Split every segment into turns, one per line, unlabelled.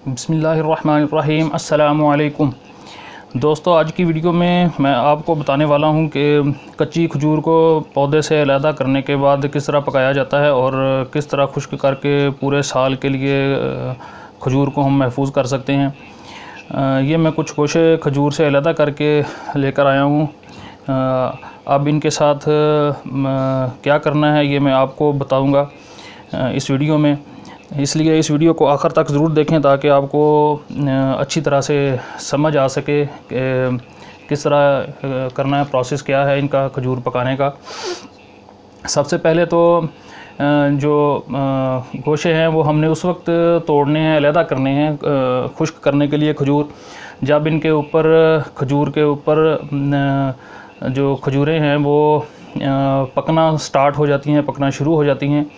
बसमीम अल्लाम दोस्तों, आज की वीडियो में मैं आपको बताने वाला हूँ कि कच्ची खजूर को पौधे से अलहदा करने के बाद किस तरह पकाया जाता है और किस तरह खुश्क करके पूरे साल के लिए खजूर को हम महफूज कर सकते हैं। ये मैं कुछ गोशे खजूर से अलहदा करके लेकर आया हूँ। अब इनके साथ क्या करना है ये मैं आपको बताऊँगा इस वीडियो में। इसलिए इस वीडियो को आखिर तक ज़रूर देखें ताकि आपको अच्छी तरह से समझ आ सके किस तरह करना है प्रोसेस क्या है इनका खजूर पकाने का। सबसे पहले तो जो गोशे हैं वो हमने उस वक्त तोड़ने हैं, अलहदा करने हैं खुश्क करने के लिए खजूर। जब इनके ऊपर, खजूर के ऊपर जो खजूरें हैं वो पकना स्टार्ट हो जाती हैं, पकना शुरू हो जाती हैं।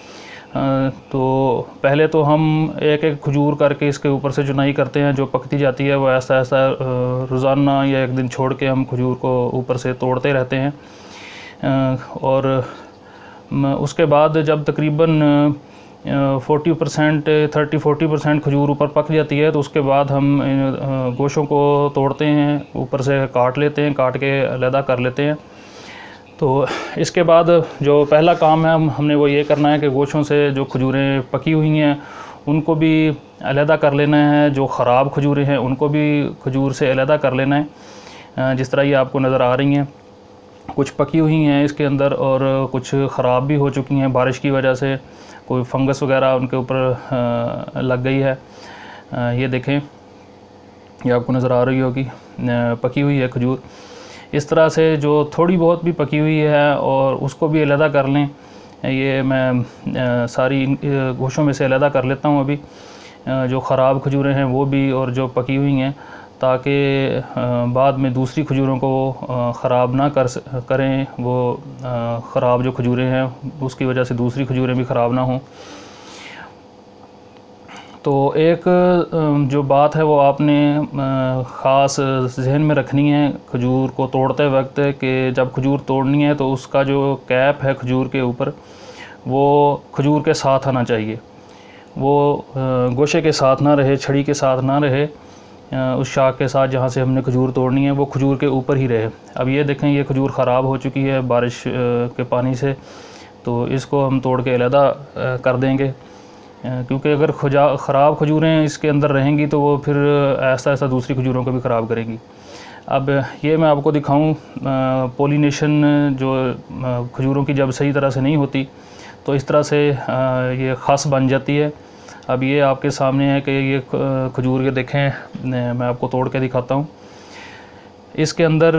तो पहले तो हम एक एक खजूर करके इसके ऊपर से चुनाई करते हैं, जो पकती जाती है, वो ऐसा ऐसा रोज़ाना या एक दिन छोड़ के हम खजूर को ऊपर से तोड़ते रहते हैं। और उसके बाद जब तकरीबन forty percent, thirty, forty percent खजूर ऊपर पक जाती है तो उसके बाद हम गोशों को तोड़ते हैं, ऊपर से काट लेते हैं, काट के अलहदा कर लेते हैं। तो इसके बाद जो पहला काम है हमने वो ये करना है कि गोशों से जो खजूरें पकी हुई हैं, उनको भी अलहदा कर लेना है। जो ख़राब खजूरें हैं, उनको भी खजूर से अलहदा कर लेना है। जिस तरह ये आपको नज़र आ रही हैं, कुछ पकी हुई हैं इसके अंदर और कुछ ख़राब भी हो चुकी हैं। बारिश की वजह से कोई फंगस वगैरह उनके ऊपर लग गई है। ये देखें, ये आपको नज़र आ रही होगी। पकी हुई है खजूर। इस तरह से जो थोड़ी बहुत भी पकी हुई है और उसको भी अलहदा कर लें, ये मैं सारी गोशों में से अलहदा कर लेता हूँ अभी। जो ख़राब खजूरें हैं वो भी और जो पकी हुई हैं, ताकि बाद में दूसरी खजूरों को ख़राब ना कर करें वो ख़राब जो खजूरें हैं, उसकी वजह से दूसरी खजूरें भी ख़राब ना हों। तो एक जो बात है वो आपने ख़ास जहन में रखनी है खजूर को तोड़ते वक्त कि जब खजूर तोड़नी है तो उसका जो कैप है खजूर के ऊपर, वो खजूर के साथ आना चाहिए। वो गोशे के साथ ना रहे, छड़ी के साथ ना रहे उस शाख के साथ जहाँ से हमने खजूर तोड़नी है, वो खजूर के ऊपर ही रहे। अब ये देखें, ये खजूर ख़राब हो चुकी है बारिश के पानी से तो इसको हम तोड़ के अलहदा कर देंगे। क्योंकि अगर खुजा, ख़राब खजूरें इसके अंदर रहेंगी तो वो फिर ऐसा ऐसा दूसरी खजूरों को भी ख़राब करेंगी। अब ये मैं आपको दिखाऊँ पोलिनेशन जो खजूरों की जब सही तरह से नहीं होती तो इस तरह से ये ख़ास बन जाती है। अब ये आपके सामने है कि ये खजूर के देखें मैं आपको तोड़ के दिखाता हूँ। इसके अंदर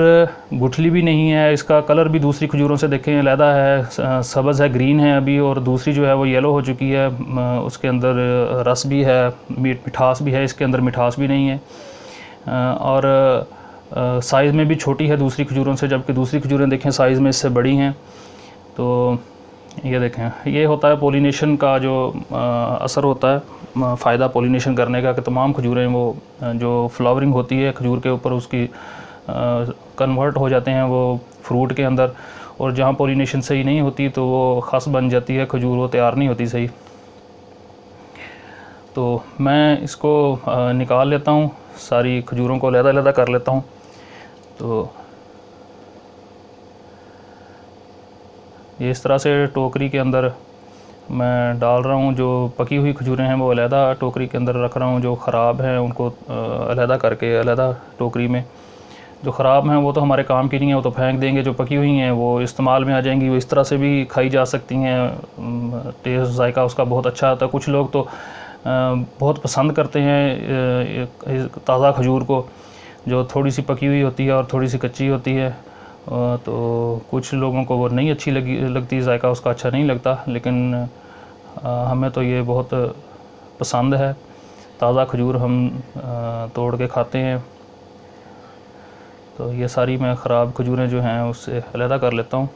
गुठली भी नहीं है, इसका कलर भी दूसरी खजूरों से देखें, अलहदा है सब्ज़ है, ग्रीन है अभी, और दूसरी जो है वो येलो हो चुकी है उसके अंदर रस भी है मीठ मिठास भी है, इसके अंदर मिठास भी नहीं है। और साइज़ में भी छोटी है दूसरी खजूरों से, जबकि दूसरी खजूरें देखें साइज़ में इससे बड़ी हैं। तो ये देखें, ये होता है पोलिनेशन का जो असर होता है फ़ायदा पोलिनेशन करने का, कि तमाम खजूरें वो, जो फ्लावरिंग होती है खजूर के ऊपर, उसकी कन्वर्ट हो जाते हैं वो फ्रूट के अंदर और जहाँ पोलिनेशन सही नहीं होती तो वो खस बन जाती है, खजूर वो तैयार नहीं होती सही। तो मैं इसको निकाल लेता हूँ, सारी खजूरों को लहदा लहदा कर लेता हूँ। तो इस तरह से टोकरी के अंदर मैं डाल रहा हूँ, जो पकी हुई खजूरें हैं वो अलहदा टोकरी के अंदर रख रहा हूँ, जो ख़राब हैं उनको अलहदा करके, अलहदा टोकरी में। जो ख़राब हैं, वो तो हमारे काम की नहीं है, वो तो फेंक देंगे, जो पकी हुई हैं, वो इस्तेमाल में आ जाएँगी, वो इस तरह से भी खाई जा सकती हैं। टेस्ट जायका उसका बहुत अच्छा आता है। कुछ लोग तो बहुत पसंद करते हैं ताज़ा खजूर को, जो थोड़ी सी पकी हुई होती है और थोड़ी सी कच्ची होती है। तो कुछ लोगों को वो नहीं अच्छी लगी, लगती, जायका उसका अच्छा नहीं लगता, लेकिन हमें तो ये बहुत पसंद है। ताज़ा खजूर हम तोड़ के खाते हैं। तो ये सारी मैं ख़राब खजूरें जो हैं उससे अलहदा कर लेता हूँ।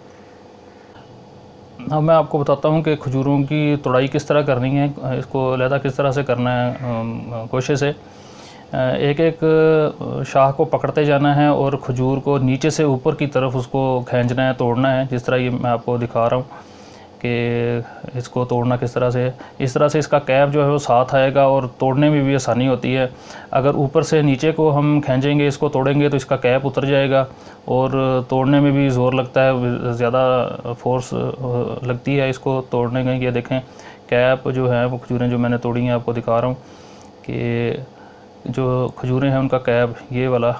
अब मैं आपको बताता हूँ कि खजूरों की तोड़ाई किस तरह करनी है, इसको अलहदा किस तरह से करना है कोशिश से एक एक शाह को पकड़ते जाना है और खजूर को नीचे से ऊपर की तरफ़ उसको खींचना है, तोड़ना है, जिस तरह ये मैं आपको दिखा रहा हूँ। कि इसको तोड़ना किस तरह से इस तरह से इसका कैप जो है वो साथ आएगा और तोड़ने में भी आसानी होती है। अगर ऊपर से नीचे को हम खींचेंगे, इसको तोड़ेंगे तो इसका कैप उतर जाएगा और तोड़ने में भी ज़ोर लगता है, ज़्यादा फोर्स लगती है इसको तोड़ने में। ये देखें कैप जो है, वो खजूरें जो मैंने तोड़ी हैं, आपको दिखा रहा हूँ कि जो खजूरें हैं, उनका कैप ये वाला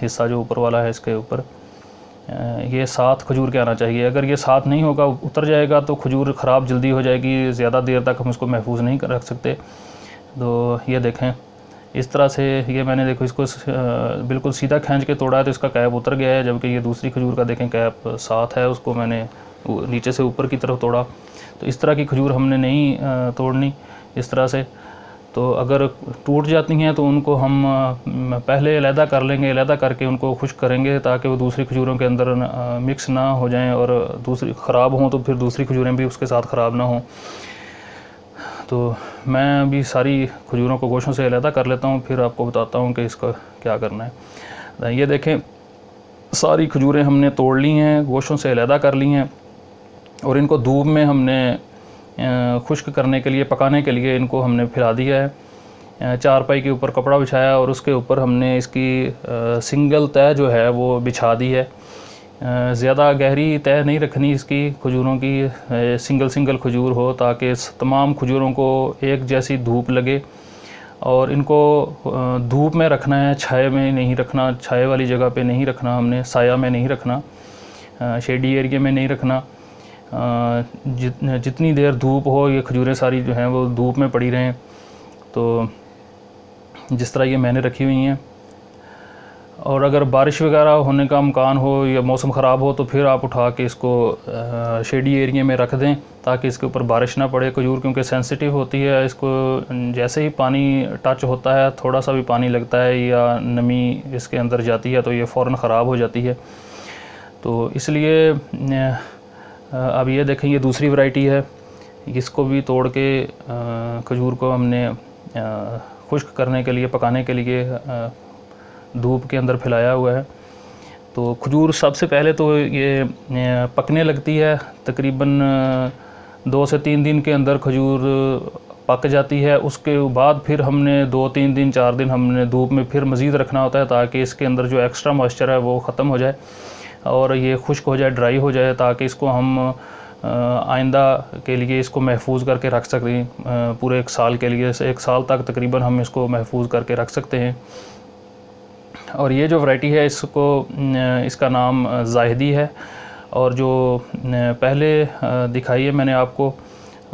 हिस्सा जो ऊपर वाला है, इसके ऊपर ये साथ खजूर के आना चाहिए। अगर ये साथ नहीं होगा, उतर जाएगा तो खजूर ख़राब जल्दी हो जाएगी, ज़्यादा देर तक हम इसको महफूज नहीं कर रख सकते। तो ये देखें, इस तरह से ये मैंने देखो, इसको बिल्कुल सीधा खींच के तोड़ा है तो इसका कैप उतर गया है, जबकि ये दूसरी खजूर का देखें, कैप साथ है, उसको मैंने नीचे से ऊपर की तरफ़ तोड़ा। तो इस तरह की खजूर हमने नहीं तोड़नी, इस तरह से। तो अगर टूट जाती हैं तो उनको हम पहले अलहदा कर लेंगे, अलहदा करके उनको खुश करेंगे ताकि वो दूसरी खजूरों के अंदर मिक्स ना हो जाएँ और दूसरी ख़राब हों तो फिर दूसरी खजूरें भी उसके साथ ख़राब ना हों। तो मैं अभी सारी खजूरों को गोशों से अलहदा कर लेता हूँ, फिर आपको बताता हूँ कि इसका क्या करना है। ये देखें, सारी खजूरें हमने तोड़ ली हैं गोशों से अलहदा कर ली हैं और इनको धूप में हमने खुश्क करने के लिए, पकाने के लिए इनको हमने फैला दिया है। चार पाई के ऊपर कपड़ा बिछाया और उसके ऊपर हमने इसकी सिंगल तय जो है वो बिछा दी है। ज़्यादा गहरी तय नहीं रखनी इसकी, खजूरों की सिंगल सिंगल खजूर हो, ताकि तमाम खजूरों को एक जैसी धूप लगे। और इनको धूप में रखना है, छाए में नहीं रखना, छाए वाली जगह पे नहीं रखना हमने, साया में नहीं रखना शेडी एरिया में नहीं रखना। जित, जितनी देर धूप हो, ये खजूरें सारी जो हैं वो धूप में पड़ी रहें। तो जिस तरह ये मैंने रखी हुई हैं। और अगर बारिश वगैरह होने का अमकान हो या मौसम ख़राब हो तो फिर आप उठा के इसको शेडी एरिया में रख दें, ताकि इसके ऊपर बारिश ना पड़े। खजूर क्योंकि सेंसिटिव होती है, इसको जैसे ही पानी टच होता है थोड़ा सा भी पानी लगता है या नमी इसके अंदर जाती है तो ये फ़ौर ख़राब हो जाती है। तो इसलिए अब ये देखें, ये दूसरी वैरायटी है। इसको भी तोड़ के खजूर को हमने खुश्क करने के लिए, पकाने के लिए धूप के अंदर फैलाया हुआ है। तो खजूर सबसे पहले तो ये पकने लगती है। तकरीबन दो से तीन दिन के अंदर खजूर पक जाती है। उसके बाद फिर हमने दो, तीन दिन, चार दिन हमने धूप में फिर मज़ीद रखना होता है ताकि इसके अंदर जो एक्स्ट्रा मॉइस्चर है वो ख़त्म हो जाए। और ये खुश्क हो जाए ड्राई हो जाए ताकि इसको हम आइंदा के लिए इसको महफूज करके रख सकते हैं पूरे एक साल के लिए, एक साल तक तकरीबन हम इसको महफूज करके रख सकते हैं। और ये जो वैरायटी है, इसको इसका नाम जाहिदी है। और जो पहले दिखाई है मैंने आपको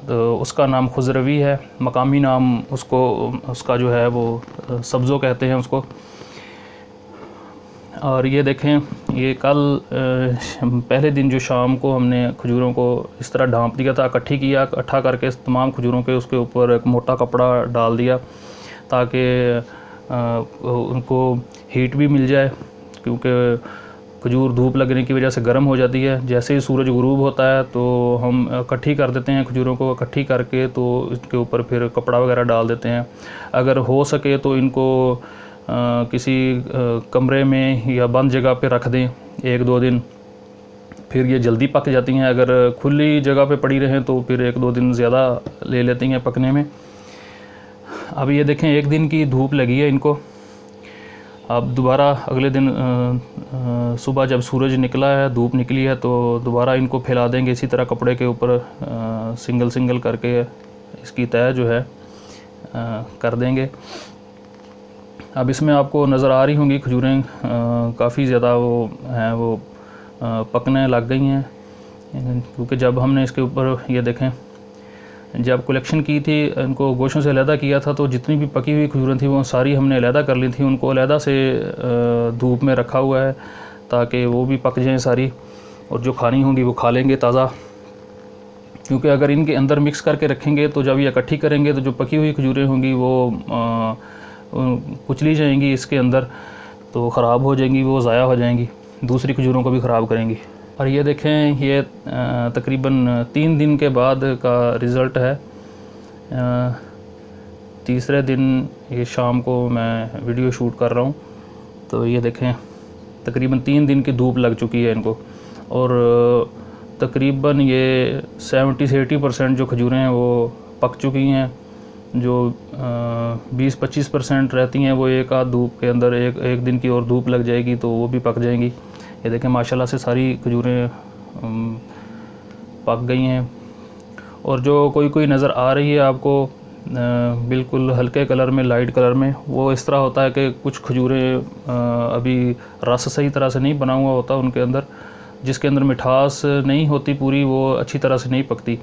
तो उसका नाम खुजरवी है। मकामी नाम उसको, उसका जो है वो सब्ज़ो कहते हैं उसको। और ये देखें, ये कल पहले दिन जो शाम को हमने खजूरों को इस तरह ढांप दिया था, इकट्ठी किया, इकट्ठा करके तमाम खजूरों के उसके ऊपर एक मोटा कपड़ा डाल दिया, ताकि उनको हीट भी मिल जाए, क्योंकि खजूर धूप लगने की वजह से गर्म हो जाती है। जैसे ही सूरज गुरूब होता है तो हम इकट्ठी कर देते हैं खजूरों को, इकट्ठी करके तो इसके ऊपर फिर कपड़ा वगैरह डाल देते हैं। अगर हो सके तो इनको किसी कमरे में या बंद जगह पे रख दें एक दो दिन। फिर ये जल्दी पक जाती हैं। अगर खुली जगह पे पड़ी रहें तो फिर एक दो दिन ज़्यादा ले लेती हैं पकने में। अब ये देखें एक दिन की धूप लगी है इनको। अब दोबारा अगले दिन सुबह जब सूरज निकला है धूप निकली है तो दोबारा इनको फैला देंगे। इसी तरह कपड़े के ऊपर सिंगल सिंगल करके इसकी तय जो है आ, कर देंगे। अब इसमें आपको नज़र आ रही होंगी खजूरें काफ़ी ज़्यादा वो हैं वो पकने लग गई हैं। क्योंकि जब हमने इसके ऊपर ये देखें जब कलेक्शन की थी इनको गोशों से अलहदा किया था तो जितनी भी पकी हुई खजूरें थी वो सारी हमने अलहदा कर ली थी। उनको अलहदा से धूप में रखा हुआ है ताकि वो भी पक जाएँ सारी और जो खानी होंगी वो खा लेंगे ताज़ा। क्योंकि अगर इनके अंदर मिक्स करके रखेंगे तो जब ये इकट्ठी करेंगे तो जो पकी हुई खजूरें होंगी वो आ, कुचली जाएँगी इसके अंदर तो ख़राब हो जाएँगी, वो ज़ाया हो जाएँगी, दूसरी खजूरों को भी ख़राब करेंगी। और ये देखें, ये तकरीबन तीन दिन के बाद का रिज़ल्ट है। तीसरे दिन ये शाम को मैं वीडियो शूट कर रहा हूँ तो ये देखें, तकरीबन तीन दिन की धूप लग चुकी है इनको। और, तकरीबन ये 70 से 80 परसेंट जो खजूरें हैं, वो पक चुकी हैं। जो बीस पच्चीस परसेंट रहती हैं, वो एक आध धूप के अंदर, एक एक दिन की और धूप लग जाएगी तो वो भी पक जाएँगी। ये देखें, माशाल्लाह से सारी खजूरें पक गई हैं। और जो कोई कोई नज़र आ रही है आपको बिल्कुल हल्के कलर में, लाइट कलर में, वो इस तरह होता है कि कुछ खजूरें अभी रस सही तरह से नहीं बना हुआ होता उनके अंदर, जिसके अंदर मिठास नहीं होती पूरी, वो अच्छी तरह से नहीं पकती।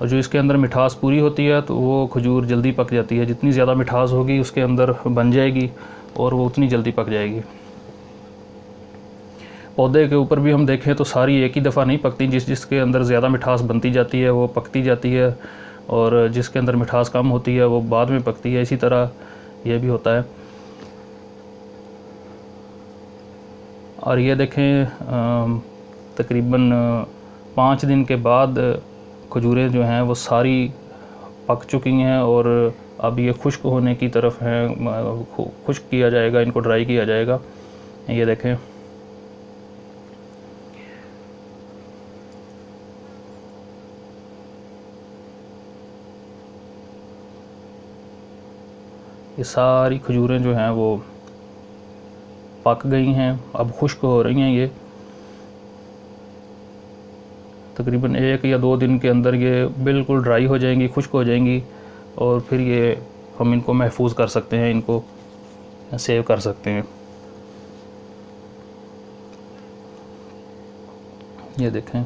और जो इसके अंदर मिठास पूरी होती है तो वो खजूर जल्दी पक जाती है। जितनी ज़्यादा मिठास होगी, उसके अंदर बन जाएगी और वो उतनी जल्दी पक जाएगी। पौधे के ऊपर भी हम देखें तो सारी एक ही दफ़ा नहीं पकती। जिस जिसके अंदर ज़्यादा मिठास बनती जाती है, वो पकती जाती है और जिसके अंदर मिठास कम होती है, वो बाद में पकती है। इसी तरह यह भी होता है। और ये देखें तकरीबन पाँच दिन के बाद खजूरें जो हैं वो सारी पक चुकी हैं और अब ये खुश्क होने की तरफ़ हैं खुश्क किया जाएगा, इनको ड्राई किया जाएगा। ये देखें। ये सारी खजूरें जो हैं वो पक गई हैं, अब खुश्क हो रही हैं ये। तकरीबन एक या दो दिन के अंदर ये बिल्कुल ड्राई हो जाएँगी, खुश्क हो जाएँगी और फिर ये हम इनको महफूज कर सकते हैं, इनको सेव कर सकते हैं। ये देखें,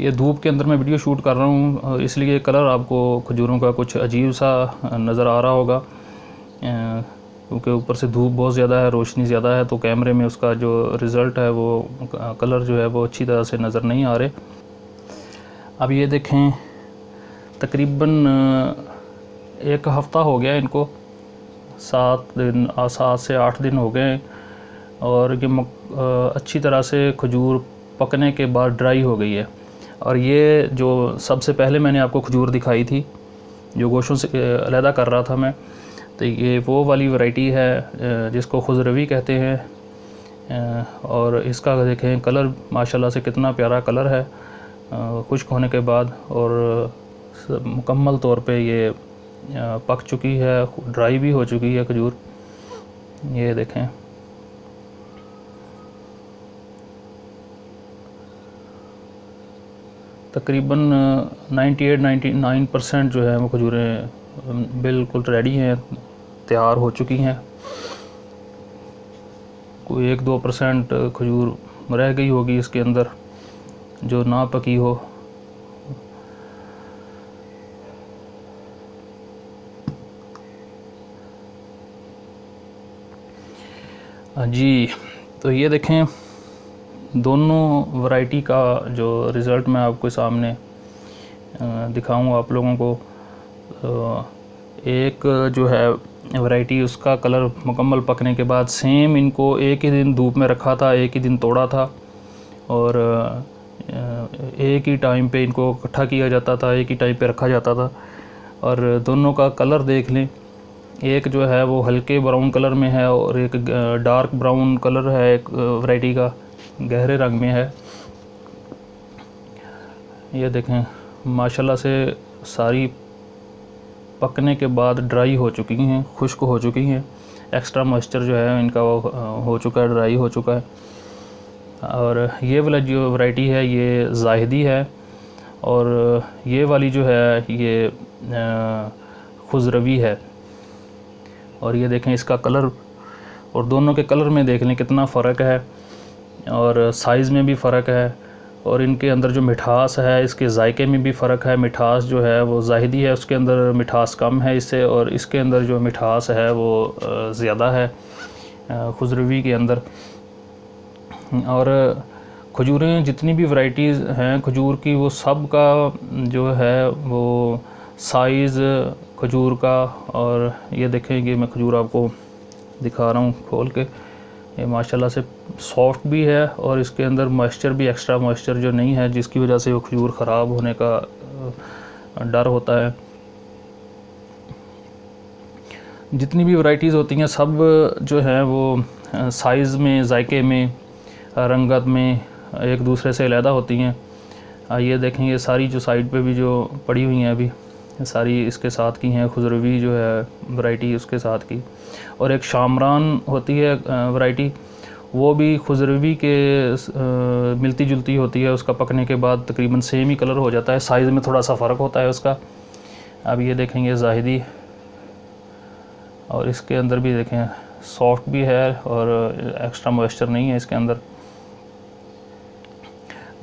ये धूप के अंदर मैं वीडियो शूट कर रहा हूँ, इसलिए कलर आपको खजूरों का कुछ अजीब सा नज़र आ रहा होगा। क्योंकि ऊपर से धूप बहुत ज़्यादा है, रोशनी ज़्यादा है तो कैमरे में उसका जो रिज़ल्ट है वो, कलर जो है वो अच्छी तरह से नज़र नहीं आ रहे। अब ये देखें, तकरीबन एक हफ़्ता हो गया इनको। सात दिन सात से आठ दिन हो गए और ये अच्छी तरह से खजूर पकने के बाद ड्राई हो गई है। और ये जो सबसे पहले मैंने आपको खजूर दिखाई थी, जो गोशों से अलहदा कर रहा था मैं तो ये वो वाली वैरायटी है जिसको खुजरवी कहते हैं। और इसका देखें, कलर माशाल्लाह से कितना प्यारा कलर है। खुश्क होने के बाद और मुकम्मल तौर पे ये पक चुकी है, ड्राई भी हो चुकी है खजूर। ये देखें। तकरीबन 98-99 परसेंट जो है वो खजूरें बिल्कुल रेडी हैं, तैयार हो चुकी हैं। कोई एक दो परसेंट खजूर रह गई होगी इसके अंदर। जो ना पकी हो। जी तो ये देखें, दोनों वैरायटी का जो रिज़ल्ट मैं आपके सामने दिखाऊँ आप लोगों को। एक जो है वैरायटी उसका कलर मुकम्मल पकने के बाद सेम इनको एक ही दिन धूप में रखा था, एक ही दिन तोड़ा था। और एक ही टाइम पे इनको इकट्ठा किया जाता था, एक ही टाइम पे रखा जाता था। और दोनों का कलर देख लें। एक जो है वो हल्के ब्राउन कलर में है और एक डार्क ब्राउन कलर है एक वैरायटी का, गहरे रंग में है। ये देखें, माशाल्लाह से सारी पकने के बाद ड्राई हो चुकी हैं, खुश्क हो चुकी हैं। एक्स्ट्रा मॉइस्चर जो है इनका वो हो चुका है ड्राई हो चुका है। और ये वाला जो वैरायटी है, ये जाहिदी है और ये वाली जो है, ये खुजरवी है। और ये देखें इसका कलर और दोनों के कलर में देख लें कितना फ़र्क है और साइज़ में भी फ़र्क है और इनके अंदर जो मिठास है, इसके जायके में भी फ़र्क है। मिठास जो है, वो जाहिदी है, उसके अंदर मिठास कम है इससे और इसके अंदर जो मिठास है, वो ज़्यादा है खुजरवी के अंदर। और खजूरें जितनी भी वैरायटीज़ हैं, खजूर की वो सब का जो है वो साइज़ खजूर का और ये देखेंगे, मैं खजूर आपको दिखा रहा हूँ खोल के। ये माशाल्लाह से सॉफ्ट भी है और इसके अंदर मॉइस्चर भी एक्स्ट्रा मॉइस्चर जो नहीं है, जिसकी वजह से वो खजूर ख़राब होने का डर होता है। जितनी भी वैरायटीज़ होती हैं, सब जो हैं वो साइज़ में, जायके में रंगत में एक दूसरे से अलहदा होती हैं। ये देखें ये सारी जो साइड पे भी जो पड़ी हुई हैं अभी सारी इसके साथ की हैं, खुजरवी जो है, वैरायटी उसके साथ की। और एक शामरान होती है वैरायटी, वो भी खुजरवी के मिलती जुलती होती है, उसका पकने के बाद तकरीबन सेम ही कलर हो जाता है साइज़ में थोड़ा सा फ़र्क होता है उसका। अब ये देखेंगे जाहिदी, और इसके अंदर भी देखें सॉफ्ट भी है और एक्स्ट्रा मॉइस्चर नहीं है इसके अंदर।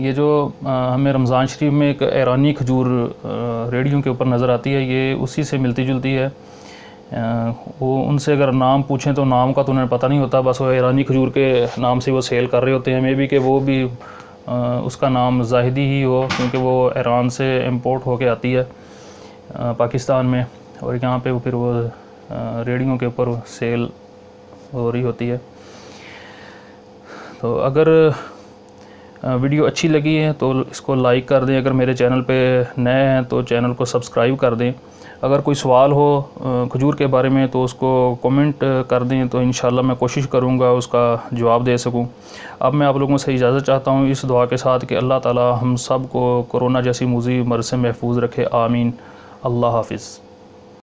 ये जो हमें रमज़ान शरीफ में एक ईरानी खजूर रेडियो के ऊपर नज़र आती है, ये उसी से मिलती जुलती है वो उनसे अगर नाम पूछें तो नाम का तो उन्हें पता नहीं होता, बस वो ईरानी खजूर के नाम से वो सेल कर रहे होते हैं। मे भी कि वो भी उसका नाम जाहिदी ही हो, क्योंकि वो ईरान से इम्पोर्ट होके आती है पाकिस्तान में। और यहाँ पे वो फिर वो रेडियो के ऊपर सेल हो रही होती है। तो अगर वीडियो अच्छी लगी है तो इसको लाइक कर दें। अगर मेरे चैनल पे नए हैं तो चैनल को सब्सक्राइब कर दें। अगर कोई सवाल हो खजूर के बारे में तो उसको कमेंट कर दें तो इन मैं कोशिश करूँगा उसका जवाब दे सकूँ। अब मैं आप लोगों से इजाज़त चाहता हूँ इस दुआ के साथ कि अल्लाह ताला हम सबको कोरोना जैसी मुजी मर से महफूज रखे। आमीन। अल्लाह हाफिज़।